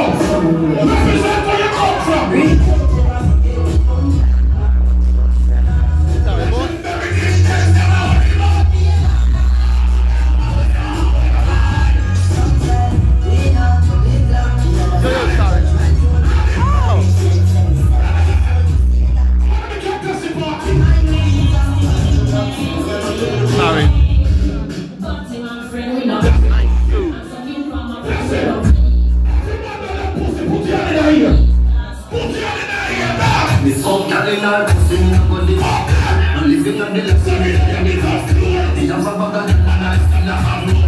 Não! Her pussy in the body. I'm living on the left side. And I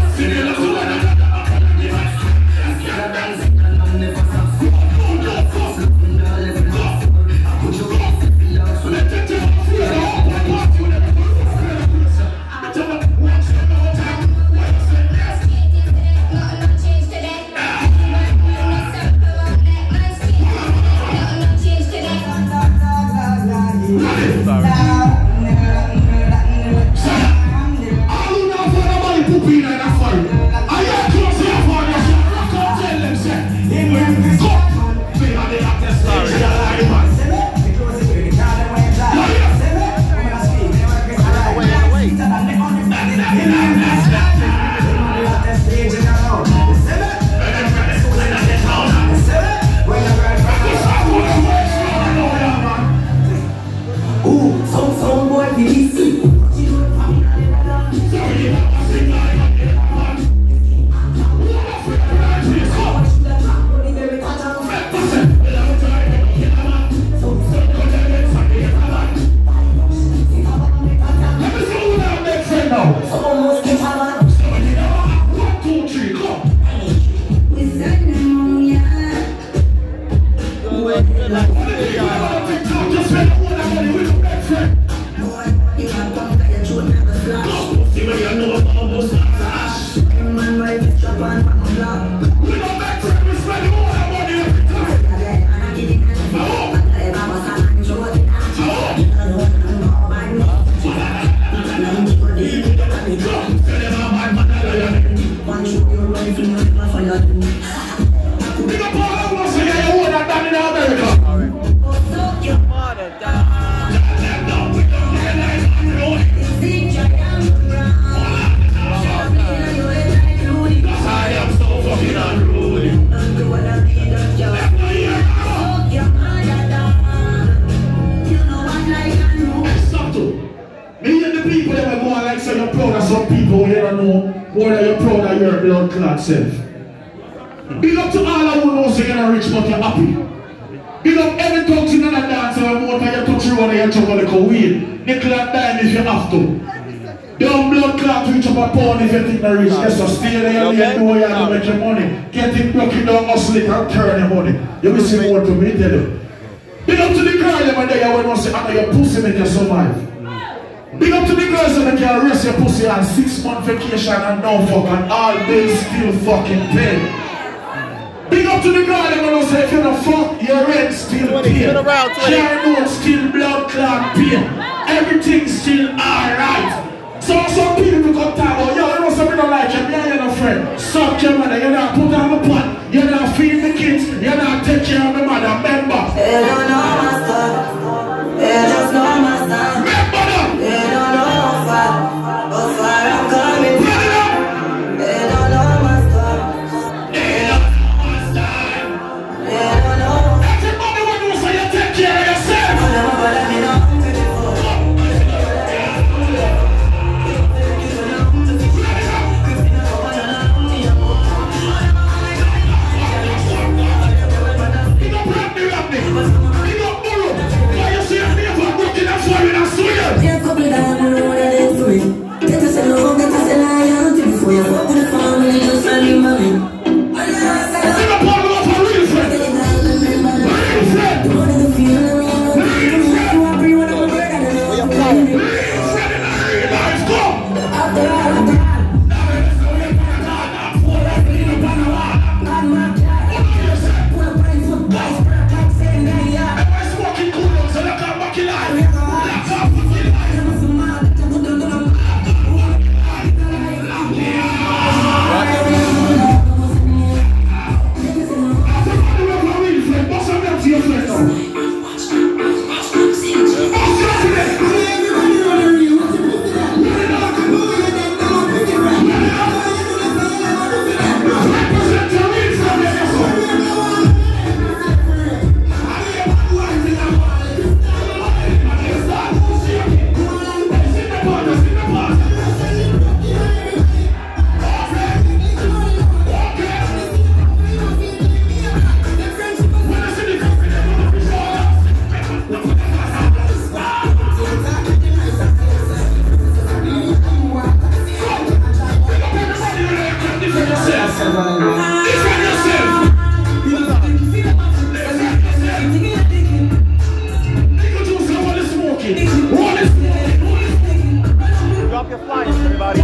people know more than you're proud of your blood clot self. Big up to all of who knows you're not rich but you're happy. Big up every talks in another dance or motor you touch road and you chop a little weed. Nickel and dime if you have to. Don't blood clot reach up a pound if you think they're rich. Yes, so stay there and Okay. what you have to make your money. Get it broken down, hustle it and turn your money. You will see more to me, tell you. Big up to the girl them there when you say, I know your pussy make you survive. Big up to the girls that can rest your pussy on six month vacation and no fuck and all bills still fucking paid. Big up to the girl that when you say if you don't fuck, your rent still Twenty, paid. turn around. Your note still blood clot paid. Everything still alright. So some people come talk about, yo, you know something don't like you, me and you no friend. Suck your mother, you not put on the pot, you not feed the kids, you not take care of the mother, member. Yeah. Flyers, everybody.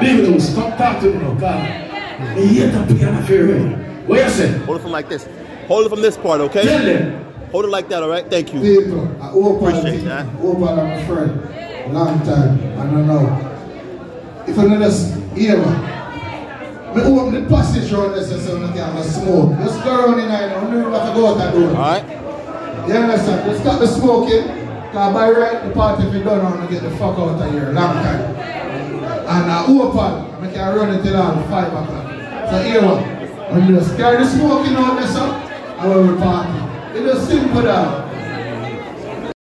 Big news. Come talk to me now. God. Me hate to play on a. What you say? Hold it from like this. Hold it from this part, okay? Tell them. Hold it like that, all right? Thank you. People, I hope I Appreciate that. hope I'm a friend. Long time, I don't know. If I just hear me, me open the passage around this so I can smoke. Just go around in there, you don't have to go out that door. All right? You understand? Just stop the smoking. Cause by right, the party if you don't want to get the fuck out of here. Long time. And I open, I can run it till on 5 o'clock. So here one. And just carry the smoking out there, so I will party. It's just simple that.